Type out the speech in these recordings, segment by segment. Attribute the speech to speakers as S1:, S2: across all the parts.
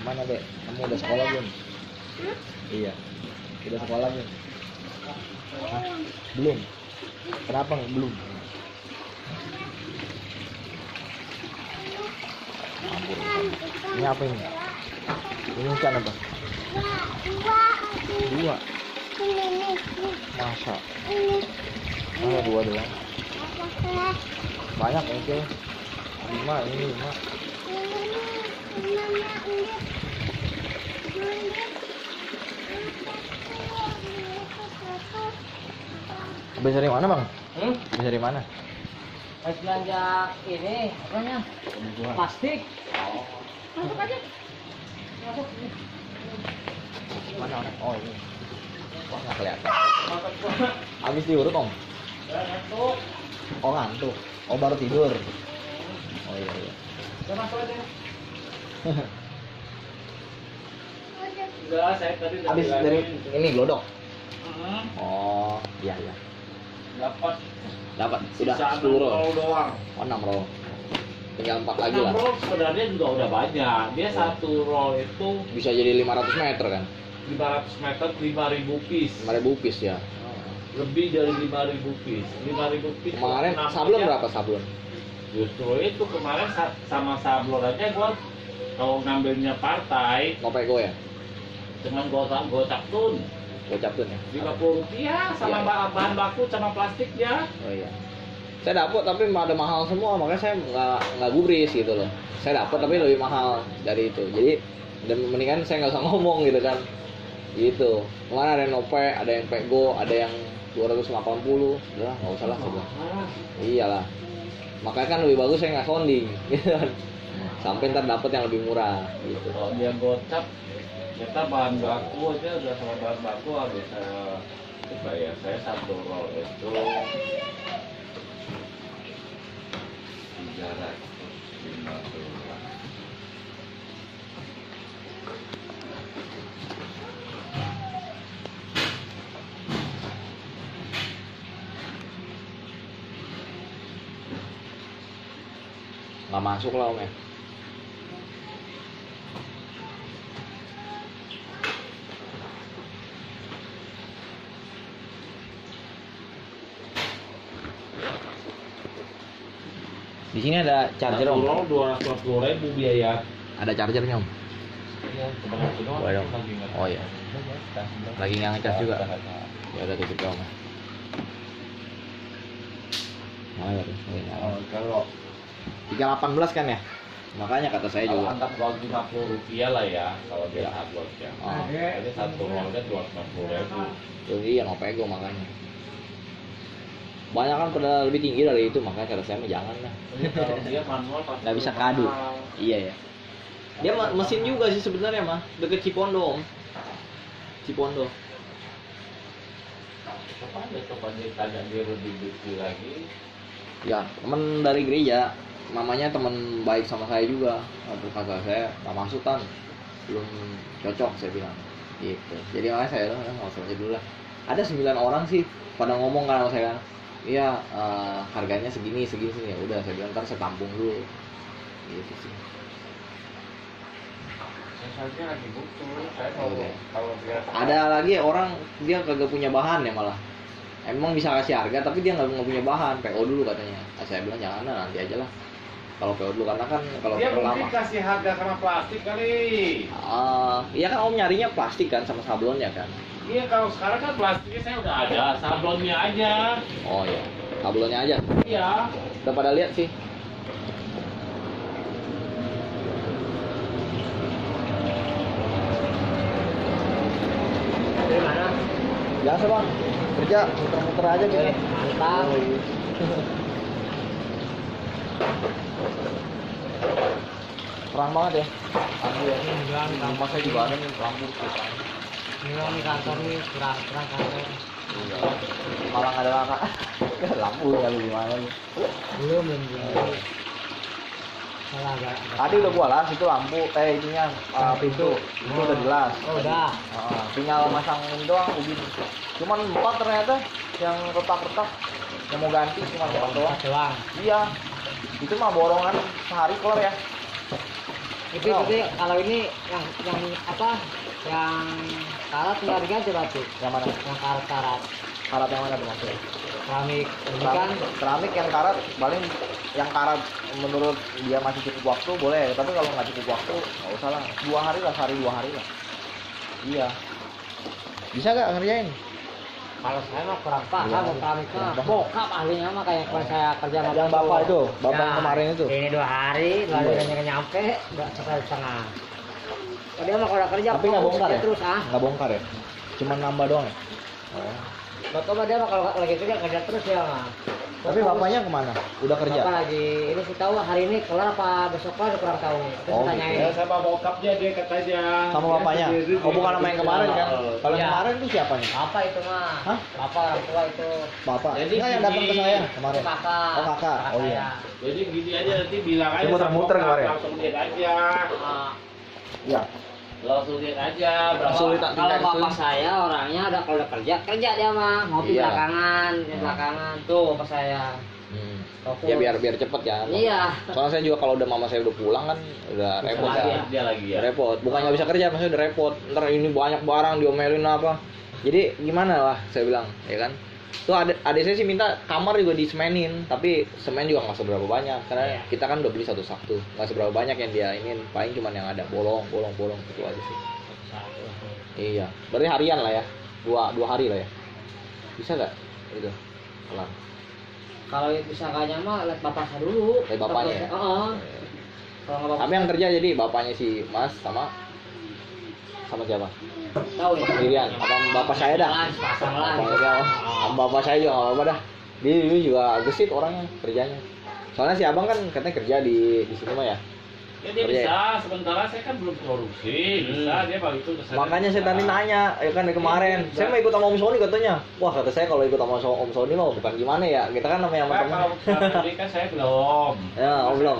S1: Mana dek? Kamu udah sekolah belum? Iya. Udah sekolah belum? Hah? Belum. Kenapa nggak belum? Ampun. Ini apa ini? Ini ikan apa? Dua. Masa? Masa dua doang? Banyak ini tuh. Lima, ini lima. Habis dari mana bang?
S2: Hmm?
S1: Habis dari mana?
S2: Habis belanja ini, apa namanya? Plastik. Masuk aja. Masuk.
S1: Mana orang? Oh ini. Wah nggak kelihatan. Habis diurut om?
S2: Masuk.
S1: Oh ngantuk. Oh baru tidur. Oh iya iya.
S2: Udah masuk aja. Udah, saya tadi udah
S1: Habis dari ini glodok.
S2: Hmm,
S1: Oh iya iya.
S2: Dapat
S1: Dapat sudah
S2: sisa
S1: 10 roll.
S2: roll doang.
S1: Oh 6 roll. Tinggal 4 lagi
S2: Enam
S1: lah.
S2: roll sebenarnya juga udah banyak. Dia
S1: Iya.
S2: satu roll itu
S1: Bisa jadi 500 meter kan?
S2: 500 meter 5000 piece.
S1: 5000 piece ya.
S2: Lebih dari 5000 piece. 5000 piece.
S1: Kemarin sablon berapa sablon?
S2: Justru itu kemarin sa- sama sablon aja gua kalau ngambilnya partai
S1: Ngopek gue ya?
S2: dengan gocap gocap tun
S1: Gocap tuh ya?
S2: 50 rupiah sama
S1: Iya.
S2: ba- bahan baku sama plastiknya.
S1: Oh iya. Saya dapat tapi ada mahal semua makanya saya nggak nggak gubris gitu loh. Saya dapat tapi lebih mahal dari itu. Jadi dan mendingan saya nggak usah ngomong gitu kan. Gitu. Kemarin ada yang nope, ada yang pego, ada yang 280. Udah nggak usah lah saya bilang. Iyalah. Makanya kan lebih bagus saya nggak sounding gitu kan. Sampai ntar dapat yang lebih murah gitu.
S2: Kalau dia gocap kita bahan baku aja udah sama bahan baku habis saya bayar saya satu roll itu tiga ratus lima puluh
S1: Nggak masuk lah om ya. Di sini ada charger om.
S2: roll dua ratus puluh ribu biaya
S1: Ada chargernya om.
S2: Iya.
S1: Boleh dong. Oh, iya. Lagi nggak ngecas juga. Ya udah tutup om. Oh ya,
S2: Oh, kalau
S1: 318 kan ya? Makanya kata saya
S2: kalau
S1: juga.
S2: antar dua lima puluh rupiah lah ya kalau dia
S1: Ya.
S2: upload ya.
S1: Oh.
S2: Jadi satu rollnya dua ratus puluh ribu.
S1: Tuh iya no pego makanya. Banyak kan pada lebih tinggi dari itu makanya kata saya mah jangan lah.
S2: Dia manual pasti
S1: Nggak bisa kadu. Iya ya. Dia ma- mesin juga sih sebenarnya mah deket Cipondo om. Cipondo. Ya temen dari gereja. Mamanya temen baik sama saya juga. Waktu kata saya nggak masuk kan. Belum cocok saya bilang. Gitu. Jadi makanya saya bilang nggak usah dulu lah. Ada 9 orang sih pada ngomong kan sama saya. Iya eh, harganya segini segini segini. Ya udah saya bilang ntar saya tampung dulu. Gitu sih.
S2: Saya lagi butuh. Saya kalau
S1: Oke.
S2: kalau dia
S1: ada lagi orang dia kagak punya bahan ya malah emang bisa kasih harga tapi dia nggak punya bahan PO dulu katanya Ah, saya bilang jangan lah nanti aja lah kalau PO dulu karena kan kalau
S2: dia mungkin
S1: lama
S2: kasih harga karena plastik kali.
S1: Ah, iya kan om nyarinya plastik kan sama sablonnya kan
S2: Iya kalau sekarang kan plastiknya saya udah ada, sablonnya aja.
S1: oh iya. Sablonnya aja.
S2: Iya.
S1: udah pada lihat sih.
S2: Dari mana?
S1: biasa bang. Kerja muter-muter aja gitu.
S2: Mantap.
S1: terang banget ya.
S2: Aku ya ini
S1: rumah saya juga ada nih lampu
S2: bilang di kantor nih kurang kurang kantor.
S1: Iya. malah ada laka lampu kali gimana nih
S2: Belum belum. Salah agak.
S1: Tadi udah gua las itu lampu, eh ininya uh, pintu, itu udah jelas.
S2: Oh, udah.
S1: Ah, tinggal masang ini doang ubin. Cuman empat ternyata yang retak-retak yang mau ganti cuma empat doang.
S2: doang.
S1: Iya, itu mah borongan sehari kelar ya.
S3: Itu jadi kalau ini yang yang apa? Yang karat tinggal diganti berarti.
S1: Yang mana?
S3: Yang karat-karat.
S1: Karat yang mana berarti?
S3: Keramik kan
S1: Keramik, yang karat paling yang karat menurut dia masih cukup waktu boleh tapi kalau nggak cukup waktu nggak usah lah dua hari lah sehari dua hari lah iya bisa nggak ngerjain
S3: kalau saya mah kurang paham
S1: Iya.
S3: mau keramik mah.
S1: Paham.
S3: Bokap ahlinya mah kayak kalau saya kerja sama
S1: yang bapak itu bapak yang kemarin itu
S3: Ini dua hari, lalu
S1: Iya.
S3: dia nyampe, udah setengah setengah. Oh, dia mah kalau kerja
S1: tapi nggak bongkar
S3: dia
S1: ya
S3: terus ah.
S1: nggak bongkar ya cuma nambah doang ya oh.
S3: Bapak mah dia mah kalau lagi kerja kerja terus ya mah.
S1: tapi bapaknya ke mana udah kerja
S3: Bapak lagi ini sih tahu hari ini kelar apa besok kelar kurang tahu. Terus
S1: Oh,
S3: tanyain.
S2: Ya sama bokapnya dia katanya.
S1: sama
S2: Dia
S1: bapaknya
S2: sendiri
S1: oh bukan sama yang kemarin kan kalau yang
S3: Iya.
S1: kemarin itu siapa nih
S3: Apa itu mah?
S1: Hah?
S3: Bapak orang tua itu.
S1: bapak
S2: Jadi
S1: Enggak yang datang ke saya kemarin
S3: kakak.
S1: oh kakak oh iya
S2: Jadi gini aja nanti bilang aja.
S1: Dia muter-muter
S2: sama bokap,
S1: kemarin.
S2: Langsung lihat aja.
S3: Ah,
S1: iya
S2: Langsung lihat aja. Berapa?
S1: Lihat.
S3: kalau bapak saya orangnya ada kalau udah kerja kerja dia mah ngopi
S1: Iya.
S3: belakangan di
S1: Hmm.
S3: belakangan tuh bapak saya.
S1: Hmm.
S3: Fokus.
S1: ya biar biar cepet ya
S3: Iya.
S1: soalnya saya juga kalau udah mama saya udah pulang kan udah repot
S3: lagi
S1: ya
S3: ya.
S2: Dia lagi ya.
S1: Repot bukan nggak bisa kerja maksudnya udah repot ntar ini banyak barang diomelin apa jadi gimana lah saya bilang ya kan tuh adik, adik saya sih minta kamar juga disemenin tapi semen juga nggak seberapa banyak karena
S3: Iya.
S1: kita kan udah beli satu satu. Nggak seberapa banyak yang dia ini paling cuman yang ada bolong bolong bolong gitu aja sih. Iya berarti harian lah ya? Dua dua hari lah ya? Bisa nggak? Itu kelar
S3: Kalau bisa kayaknya mah lihat bapak saya dulu.
S1: Lihat bapaknya ya?
S3: Kalau bapak
S1: tapi yang kerja jadi bapaknya si mas sama sama siapa?
S3: Tahu ya.
S1: sendirian apa bapak saya dah?
S3: Pasang lah.
S1: Bapak saya, juga apa-apa dah. Dia juga gesit orangnya kerjanya. Soalnya si abang kan katanya kerja di di sini mah ya.
S2: Ya dia
S1: Kerja ya?
S2: bisa. Sementara saya kan belum produksi. Bisa dia begitu ke sana.
S1: Makanya saya tadi nanya, ya kan dari kemarin.
S2: Iya,
S1: Saya mau ikut sama Om Sony katanya. Wah kata saya kalau ikut sama Om Sony mah bukan gimana ya. Kita kan namanya sama
S2: Pak,
S1: temen.
S2: kalau kan saya belum.
S1: Ya,
S2: Saya
S1: belum.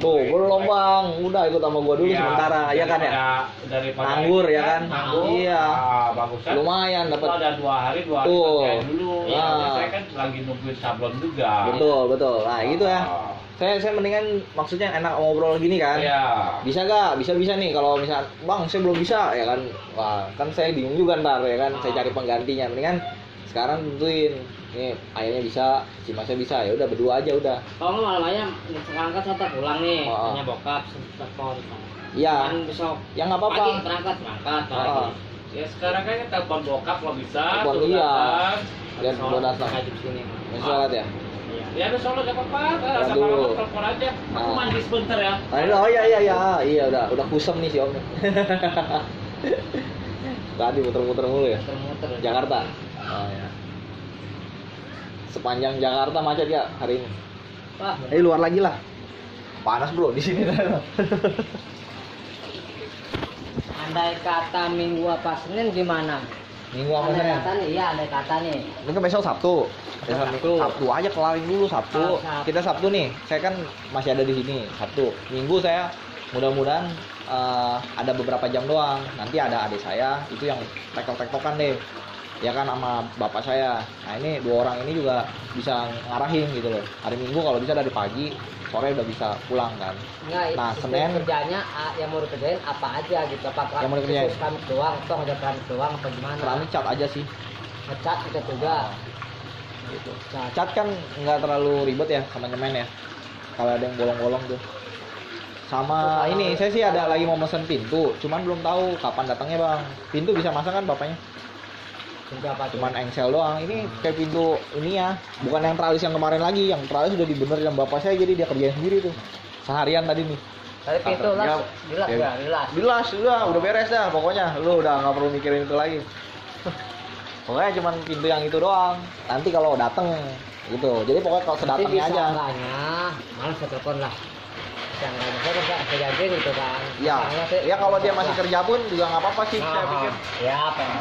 S1: Tuh, belum bang. Udah ikut sama gua dulu
S2: Iya,
S1: sementara, ya kan ya.
S2: daripada- Daripada
S1: Nganggur, ya kan?
S2: Nganggur.
S1: Iya.
S2: Ah, bagus kan?
S1: Lumayan
S2: Itu
S1: dapat.
S2: ada dua hari, dua hari
S1: Tuh.
S2: dulu. Soalnya Saya kan lagi nungguin sablon juga.
S1: Betul betul. Nah gitu ya.
S2: Ah.
S1: Saya saya mendingan maksudnya enak ngobrol gini kan.
S2: Iya.
S1: bisa gak bisa bisa nih kalau misal bang saya belum bisa ya kan wah kan saya bingung juga ntar ya kan saya cari penggantinya mendingan sekarang tentuin ini ayahnya bisa si masnya bisa ya udah berdua aja udah
S3: Kalau nggak malam aja sekarang kan saya pulang nih,
S1: Oh.
S3: hanya bokap telepon.
S1: iya
S3: Kan besok
S1: ya nggak
S3: pagi
S1: apa-apa
S3: berangkat berangkat
S1: Oh.
S3: lagi.
S2: Ya sekarang kan telepon bokap kalau bisa.
S1: Telepon iya.
S3: Sholat,
S1: mau datang sholat ya.
S2: Ya ada sholat gak apa-apa.
S1: Sholat
S2: Sama kamu telepon aja. Aku
S1: Ah.
S2: mandi sebentar ya.
S1: ini- oh iya iya iya iya udah udah kusem nih si om tadi muter-muter mulu ya
S3: Muter-muter.
S1: Jakarta oh ya sepanjang Jakarta macet ya hari ini
S3: Wah,
S1: Eh luar lagi lah. Panas bro di sini.
S3: andai kata minggu apa Senin gimana?
S1: Minggu apa Senin?
S3: kata nih, iya andai kata nih.
S1: Ini kan besok Sabtu. Besok
S3: Sabtu.
S1: Sabtu aja kelarin dulu Sabtu.
S3: Oh, Sabtu.
S1: Kita Sabtu nih. Saya kan masih ada di sini Sabtu. Minggu saya mudah-mudahan eh, ada beberapa jam doang. Nanti ada adik saya itu yang tektok-tektokan deh. Ya kan sama bapak saya. Nah ini dua orang ini juga bisa ngarahin gitu loh. Hari Minggu kalau bisa dari pagi, sore udah bisa pulang kan. Nah,
S3: itu
S1: Senin-
S3: kerjanya ah, yang mau dikerjain apa aja gitu? Apa
S1: Yang mau dikerjain?
S3: keramik doang, atau ngejar keramik doang apa gimana?
S1: Keramik cat aja sih.
S3: Ngecat kita juga.
S1: Gitu.
S3: Cat.
S1: cat kan nggak terlalu ribet ya sama nyemen ya kalau ada yang bolong-bolong tuh sama ini saya sih ada lagi mau mesen pintu cuman belum tahu kapan datangnya bang pintu bisa masang kan bapaknya Cuman engsel doang. Ini kayak pintu ini ya. Bukan yang tralis yang kemarin lagi. Yang tralis udah dibenerin sama bapak saya jadi dia kerjain sendiri tuh. Seharian tadi nih.
S3: Tapi pintu
S1: Ya,
S3: las, jelas
S1: ya.
S3: ya, jelas.
S1: jelas udah. Udah beres dah. Pokoknya lu udah nggak perlu mikirin itu lagi. Pokoknya cuman pintu yang itu doang. Nanti kalau dateng gitu. Jadi pokoknya kalau
S3: Nanti
S1: sedatangnya
S3: bisa
S1: aja.
S3: enggaknya, malah saya telepon lah. Bisa enggaknya, saya kerja, saya janjiin gitu kan.
S1: Ya, ya kalau dia masih kerja pun juga nggak apa-apa sih,
S3: Nah,
S1: saya pikir.
S3: Ya, apa ya?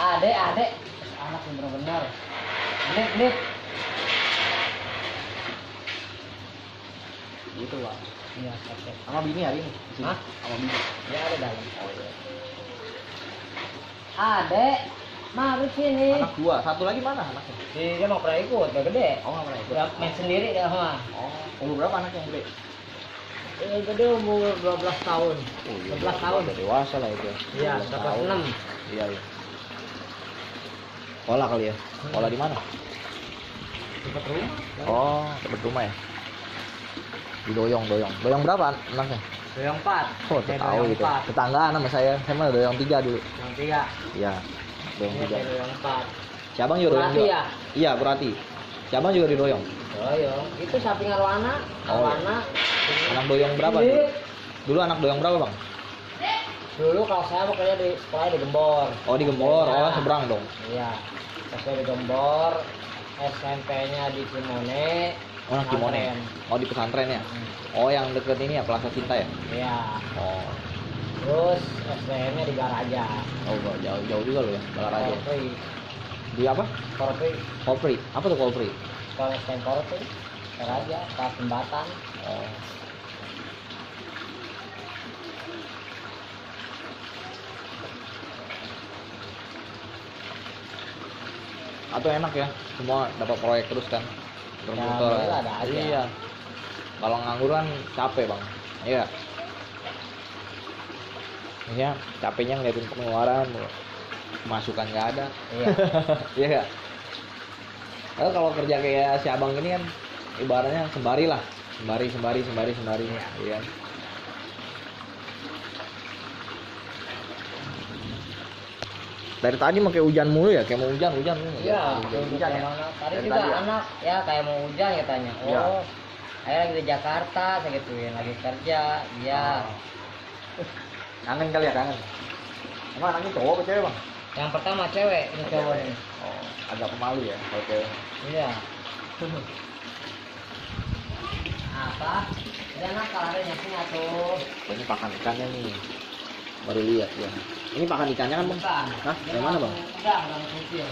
S3: Adek, adek. Anak yang bener-bener. Nip, nip.
S1: Gitu lah.
S3: Iya, oke.
S1: Sama bini hari ini. di sini.
S3: Hah?
S1: Sama bini.
S3: Ya, ada dalam. Adek, mari sini.
S1: Anak dua, satu lagi mana anaknya?
S3: Di, dia mau pernah ikut, udah gede.
S1: Oh nggak pernah ikut.
S3: Udah main sendiri dia mah.
S1: Oh, umur berapa anak yang gede?
S3: Yang gede umur 12 tahun.
S1: Oh,
S3: 12 tahun.
S1: Udah dewasa lah itu.
S3: Iya,
S1: 12
S3: dapat
S1: tahun.
S3: 6.
S1: Iya, iya. Sekolah kali ya? Sekolah di mana?
S3: Dapat rumah.
S1: Oh, deket rumah ya? Di Doyong, Doyong. Doyong berapa anaknya?
S3: Doyong 4.
S1: Oh,
S3: Saya
S1: tahu
S3: doyong
S1: gitu.
S3: 4.
S1: Tetanggaan sama saya. Saya mah Doyong 3 dulu.
S3: Yang 3.
S1: Iya. Doyong
S3: Ini
S1: 3.
S3: saya doyong 4.
S1: Si Abang juga Doyong
S3: Berarti
S1: juga.
S3: ya?
S1: Iya, berarti. Si Abang juga di Doyong.
S3: Doyong. Itu samping arwana.
S1: Oh.
S3: Arwana.
S1: Anak Doyong berapa?
S3: Ini.
S1: Dulu, dulu anak Doyong berapa, Bang?
S3: Dulu kalau saya pokoknya di sekolah di Gembor.
S1: Oh, di Gembor.
S3: Iya.
S1: Oh, seberang dong.
S3: Iya. Saya di Gembor. SMP-nya di Cimone.
S1: Oh, Kimone.
S3: Pesantren.
S1: Oh, di pesantren ya?
S3: Hmm.
S1: Oh, yang deket ini ya, Plaza Cinta ya?
S3: Iya.
S1: Oh.
S3: Terus SDM-nya di Garaja.
S1: Oh, enggak jauh-jauh juga loh ya.
S3: Korpri.
S1: Di apa?
S3: Korpri.
S1: Kopri. Apa tuh Kopri?
S3: Sekolah SDM Korpri. Garaja. Kelas jembatan.
S1: Oh. Atau enak ya, semua dapat proyek terus kan. Bermuter.
S3: alhamdulillah ada aja.
S1: Iya. Kalau nganggur kan capek bang. Iya. Ya, capeknya ngeliatin pengeluaran, masukan nggak ada.
S3: Iya.
S1: Iya? Kalau kalau kerja kayak si abang ini kan ibaratnya sembari lah, sembari sembari sembari sembari, iya. Dari tadi pakai hujan mulu ya, kayak mau hujan hujan.
S3: Iya,
S1: hujan, hujan ya.
S3: Tadi
S1: Dari
S3: juga
S1: tadi ya?
S3: anak ya kayak mau hujan ya tanya.
S1: Iya.
S3: Oh, saya lagi di Jakarta, saya gituin lagi kerja. Iya.
S1: Oh. Kangen kali ya kangen. Emang anaknya cowok apa cewek bang?
S3: Yang pertama cewek, ini cowok ini.
S1: Oh, agak pemalu ya kalau cewek.
S3: Iya. Apa? Ini anak kalau ada nyasinya tuh.
S1: Ini pakan ikannya nih. Baru lihat ya. Ini pakan ikannya kan bang? Hah? Dari mana bang?
S3: Udah, udah kecil.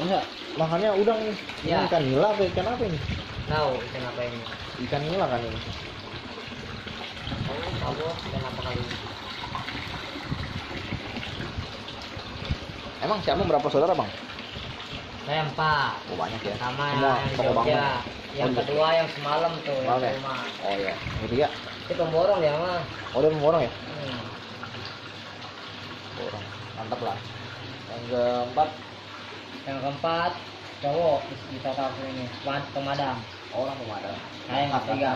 S1: Masa makannya udang nih? Ini
S3: Iya.
S1: ikan nila apa ikan apa ini?
S3: Tahu ikan apa ini?
S1: Ikan nila kan ini.
S3: Oh, tahu ikan apa kali?
S1: Emang siapa berapa saudara bang?
S3: Saya empat.
S1: Oh banyak ya.
S3: Sama
S1: Semua
S3: yang Jogja.
S1: bangun.
S3: Yang
S1: Oh,
S3: kedua yang semalam tuh, yang
S1: Semalam ya?
S3: rumah.
S1: Oh iya. Yang ketiga?
S3: Itu pemborong dia mah.
S1: Oh dia memborong ya?
S3: Hmm.
S1: Borong. Mantap lah. Yang keempat
S3: Yang keempat cowok di total ini, Wan pemadam.
S1: orang pemadam.
S3: Saya yang ketiga.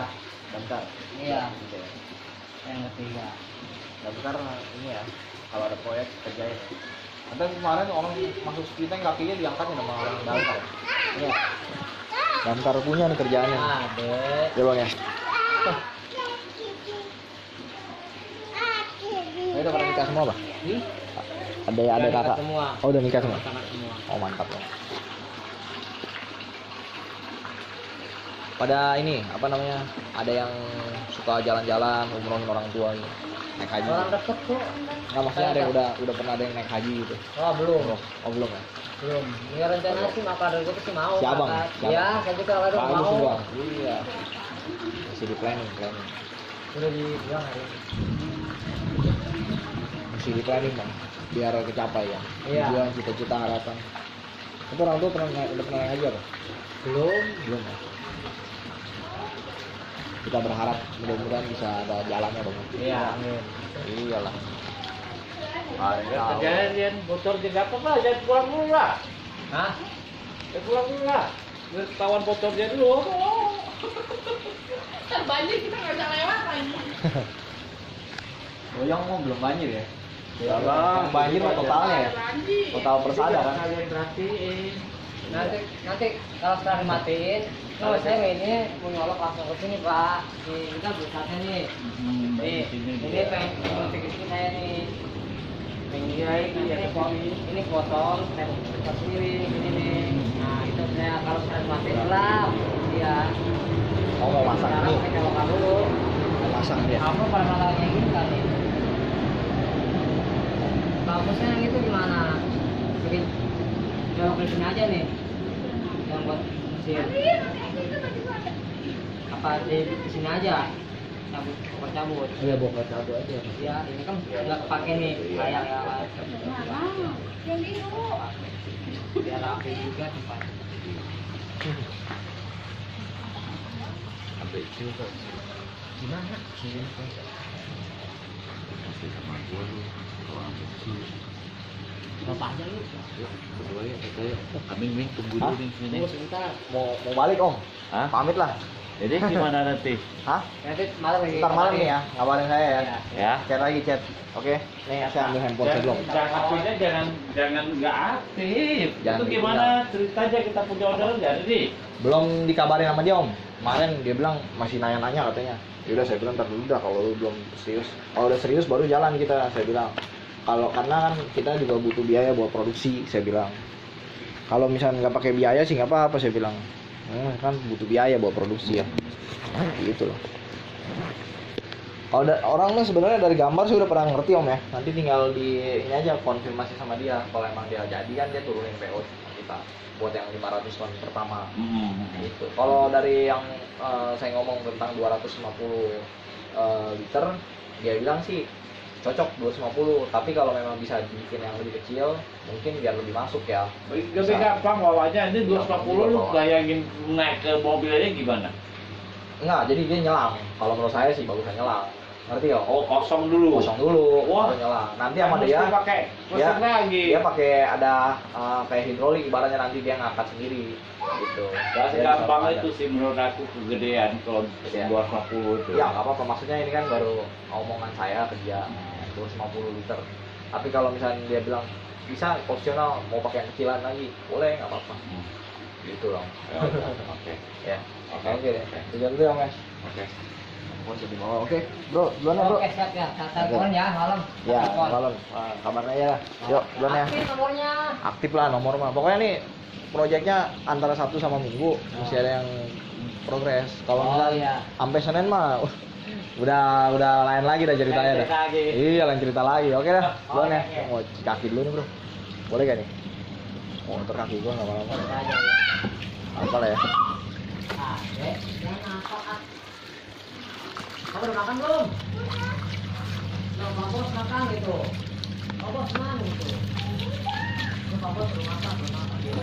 S1: Bentar.
S3: Iya.
S1: Ya.
S3: Yang ketiga.
S1: Bentar ini ya. Kalau ada proyek kerjain. Ada kemarin orang masuk kita yang kakinya diangkat sama orang damkar.
S3: Iya.
S1: Damkar punya nih kerjaannya.
S3: Ada.
S1: Ya bang ya. Ini udah pada nikah semua bang?
S3: Hmm?
S1: Ada ya ada kakak.
S3: semua.
S1: Oh udah nikah semua.
S3: Semua.
S1: Oh mantap ya. Pada ini apa namanya? Ada yang suka jalan-jalan umrohin orang tua gitu. Naik haji.
S3: Orang deket kok.
S1: Nggak maksudnya ada yang udah udah pernah ada yang naik haji gitu.
S3: Oh belum.
S1: Oh belum ya?
S3: Belum. Ini rencana sih maka dari itu sih mau.
S1: Si abang, abang.
S3: Iya, saya juga
S1: Bagus
S3: mau.
S1: semua. Iya. Masih di planning, planning.
S3: Udah dibilang hari ini.
S1: Masih di planning bang. Biar kecapai ya.
S3: Iya.
S1: Tujuan, cita-cita, harapan. Itu orang tua pernah naik, udah pernah apa?
S3: Belum.
S1: Belum ya. Kita berharap mudah-mudahan bisa ada jalannya bang.
S3: Iya, amin.
S1: Iyalah. Ada
S2: Jangan yang bocor juga apa lah, jangan pulang dulu lah.
S3: Hah?
S2: Ya pulang dulu lah. Ketahuan bocornya dulu.
S4: Ntar banjir kita nggak bisa lewat lagi.
S1: Goyang mau belum banjir ya?
S2: Ya, Bang.
S1: banjir mah totalnya ya. Total persada kan?
S3: Nanti nanti kalau setelah dimatiin, kalau saya mainnya mau nyolok langsung ke sini Pak. Nih, kita berkasnya nih.
S2: Hmm,
S3: Nih,
S2: di
S3: ini pengen ke sini saya nih.
S2: Iya, ini ya
S3: ini, pot, ini potong, saya sendiri, ini nih. Nah, itu saya kalau sudah dimatiin gelap, iya.
S1: Oh mau masak
S3: Sekarang saya colokkan dulu.
S1: Masak ya?
S3: Kamu pada malah kayak gini kali. Bagusnya yang itu gimana? Bikin di sini aja nih. Yang buat mesin. Apa di, sini aja? Cabut, cabut, cabut.
S1: Iya bongkar cabut aja.
S3: Ya, ini kan nggak kepake nih. Kayak ya.
S4: Dulu.
S3: Biar rapi juga tempat.
S1: Sampai juga.
S3: Gimana?
S2: Masih sama gua lu. Kalau amin sih.
S3: Bapak aja lu.
S2: Ya. Amin, Min, tunggu dulu nih sini.
S1: Mau mau balik om
S2: Hah?
S1: pamit lah
S2: Jadi gimana nanti?
S1: hah
S3: Nanti malam lagi.
S1: ntar malam nih ya ngabarin saya ya
S3: Iya.
S2: Ya.
S1: chat lagi chat oke nih saya ambil handphone saya belum
S2: Jangan HP-nya jangan jangan nggak aktif.
S1: Jangan
S2: itu gimana cerita aja kita punya order jadi.
S1: belum dikabarin sama dia om kemarin dia bilang masih nanya-nanya katanya yaudah saya bilang ntar dulu dah kalau lu belum serius kalau udah serius baru jalan kita saya bilang kalau karena kan kita juga butuh biaya buat produksi saya bilang. Kalau misalnya nggak pakai biaya sih nggak apa-apa saya bilang. Hmm, kan butuh biaya buat produksi ya. Gitu loh. Kalau da- orang mah sebenarnya dari gambar sih udah pernah ngerti om ya. Nanti tinggal di ini aja konfirmasi sama dia. Kalau emang dia jadi kan dia turunin PO kita buat yang 500 ton pertama.
S2: Hmm.
S1: gitu. Kalau dari yang eh, saya ngomong tentang 250 eh, liter, dia bilang sih cocok 250. Tapi kalau memang bisa dibikin yang lebih kecil, mungkin biar lebih masuk ya.
S2: Lebih gampang bawanya ini 250 lu bayangin naik ke mobilnya gimana?
S1: Enggak, jadi dia nyelang. Kalau menurut saya sih bagusnya nyelang. Ngerti ya?
S2: Oh kosong dulu.
S1: Kosong dulu,
S2: Wah.
S1: nyelang. Nanti sama dia
S2: pakai mesin lagi.
S1: dia pakai ada eh, kayak hidrolik ibaratnya nanti dia ngangkat sendiri gitu.
S2: Gak
S1: bisa
S2: itu sih menurut aku kegedean kalau
S1: Iya.
S2: 250 itu.
S1: Ya nggak apa-apa maksudnya ini kan baru omongan saya kerja 250 liter. Tapi kalau misalnya dia bilang bisa opsional mau pakai yang kecilan lagi boleh nggak apa-apa.
S2: Hmm.
S1: Gitu dong.
S2: Ya Oke.
S1: Ya.
S2: Oke.
S1: Oke.
S2: Oke.
S1: Tujuan dulu ya mas. Mau jadi bawa. Oke bro duluan ya bro.
S3: Oke, siap ya. Telepon ya malam.
S1: Ya malam Ah, kabarnya ya. Yuk duluan ya.
S3: Aktif nomornya.
S1: Aktif lah nomor mah. Pokoknya nih proyeknya antara Sabtu sama Minggu masih ada yang progres. Kalau
S3: Oh,
S1: misalnya
S3: iya.
S1: sampai Senin mah uh, udah udah lain lagi dah ceritanya
S3: Lain
S1: dah.
S3: cerita lagi.
S1: Iya, lain cerita lagi. Oke dah, duluan ya.
S3: Oke.
S1: Mau kaki dulu nih, Bro. Boleh gak nih? Oh, ntar kaki gua enggak apa-apa.
S3: Ya.
S1: Apa lah ya?
S3: Ah, jangan apa kamu udah makan belum? Nah, Pak Bos makan gitu. Pak Bos mana gitu? Pak Bos belum makan, belum makan gitu.